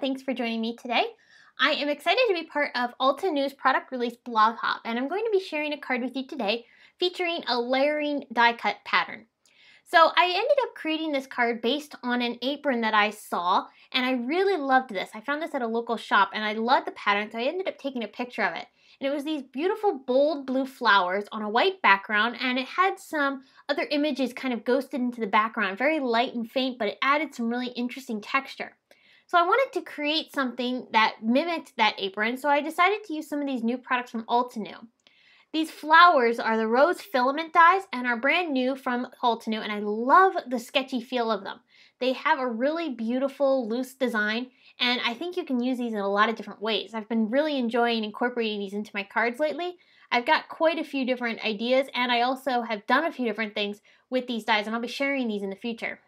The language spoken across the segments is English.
Thanks for joining me today. I am excited to be part of Altenews product release blog hop, and I'm going to be sharing a card with you today featuring a layering die cut pattern. So I ended up creating this card based on an apron that I saw, and I really loved this. I found this at a local shop, and I loved the pattern, so I ended up taking a picture of it. And it was these beautiful bold blue flowers on a white background, and it had some other images kind of ghosted into the background, very light and faint, but it added some really interesting texture. So I wanted to create something that mimicked that apron, so I decided to use some of these new products from Altenew. These flowers are the rose filament dies and are brand new from Altenew, and I love the sketchy feel of them. They have a really beautiful loose design, and I think you can use these in a lot of different ways. I've been really enjoying incorporating these into my cards lately. I've got quite a few different ideas, and I also have done a few different things with these dies, and I'll be sharing these in the future.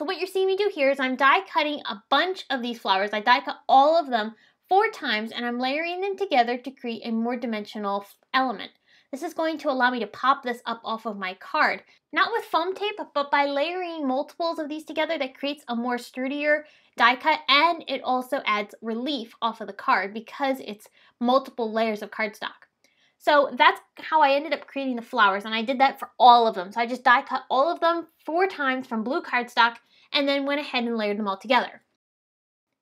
So what you're seeing me do here is I'm die cutting a bunch of these flowers. I die cut all of them four times and I'm layering them together to create a more dimensional element. This is going to allow me to pop this up off of my card. Not with foam tape, but by layering multiples of these together that creates a more sturdier die cut and it also adds relief off of the card because it's multiple layers of cardstock. So that's how I ended up creating the flowers and I did that for all of them. So I just die cut all of them four times from blue cardstock and then went ahead and layered them all together.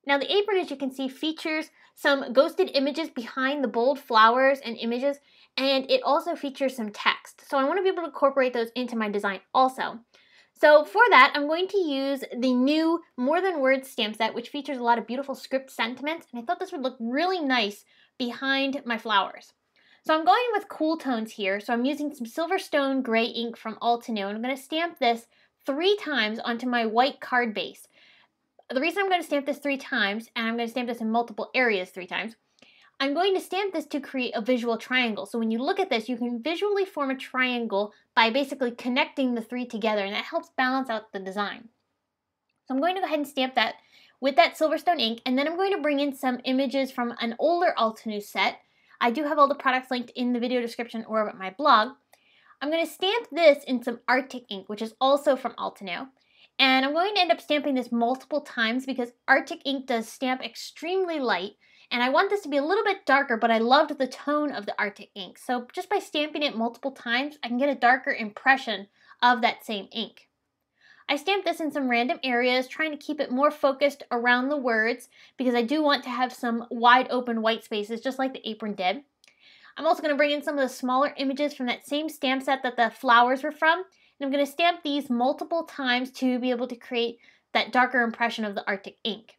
Now the apron, as you can see, features some ghosted images behind the bold flowers and images, and it also features some text. So I want to be able to incorporate those into my design also. So for that, I'm going to use the new More Than Words stamp set, which features a lot of beautiful script sentiments, and I thought this would look really nice behind my flowers. So I'm going with cool tones here, so I'm using some Silverstone Gray ink from Altenew, and I'm going to stamp this three times onto my white card base the reason I'm going to stamp this three times, and I'm going to stamp this in multiple areas three times, I'm going to stamp this to create a visual triangle. So when you look at this, you can visually form a triangle by basically connecting the three together, and that helps balance out the design. So I'm going to go ahead and stamp that with that Silverstone ink, and then I'm going to bring in some images from an older Altenew set. I do have all the products linked in the video description or at my blog. I'm going to stamp this in some Arctic ink, which is also from Altenew. And I'm going to end up stamping this multiple times because Arctic ink does stamp extremely light. And I want this to be a little bit darker, but I loved the tone of the Arctic ink. So just by stamping it multiple times, I can get a darker impression of that same ink. I stamped this in some random areas, trying to keep it more focused around the words because I do want to have some wide open white spaces, just like the apron did. I'm also going to bring in some of the smaller images from that same stamp set that the flowers were from and I'm going to stamp these multiple times to be able to create that darker impression of the Arctic ink.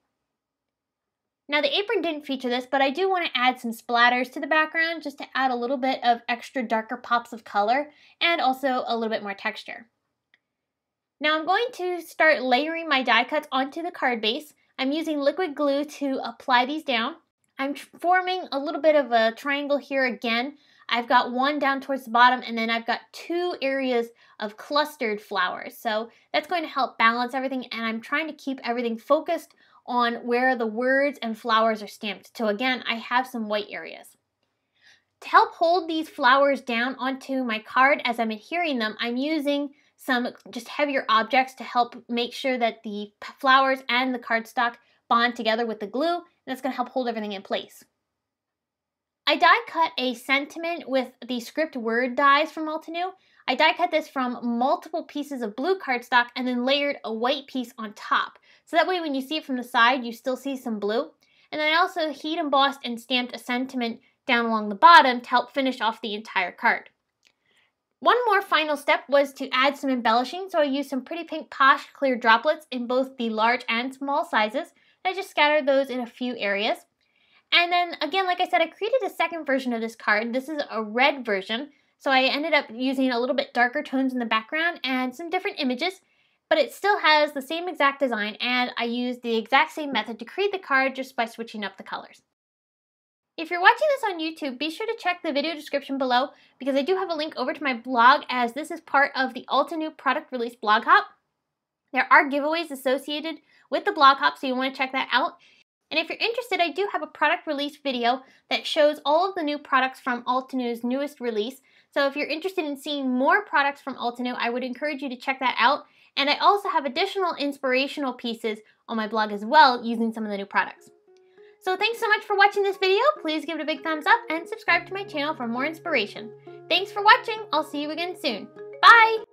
Now the apron didn't feature this, but I do want to add some splatters to the background just to add a little bit of extra darker pops of color and also a little bit more texture. Now I'm going to start layering my die cuts onto the card base. I'm using liquid glue to apply these down. I'm forming a little bit of a triangle here again I've got one down towards the bottom and then I've got two areas of clustered flowers. So that's going to help balance everything and I'm trying to keep everything focused on where the words and flowers are stamped. So again, I have some white areas. To help hold these flowers down onto my card as I'm adhering them, I'm using some just heavier objects to help make sure that the flowers and the cardstock bond together with the glue, and that's going to help hold everything in place. I die cut a sentiment with the script word dies from Altenew. I die cut this from multiple pieces of blue cardstock and then layered a white piece on top. So that way when you see it from the side, you still see some blue. And then I also heat embossed and stamped a sentiment down along the bottom to help finish off the entire card. One more final step was to add some embellishing, so I used some pretty pink Posh clear droplets in both the large and small sizes. And I just scattered those in a few areas. And then again, like I said, I created a second version of this card. This is a red version. So I ended up using a little bit darker tones in the background and some different images, but it still has the same exact design and I used the exact same method to create the card just by switching up the colors. If you're watching this on YouTube, be sure to check the video description below because I do have a link over to my blog as this is part of the Altenew product release blog hop. There are giveaways associated with the blog hop, so you want to check that out. And if you're interested, I do have a product release video that shows all of the new products from Altenew's newest release. So if you're interested in seeing more products from Altenew, I would encourage you to check that out. And I also have additional inspirational pieces on my blog as well using some of the new products. So thanks so much for watching this video. Please give it a big thumbs up and subscribe to my channel for more inspiration. Thanks for watching. I'll see you again soon. Bye!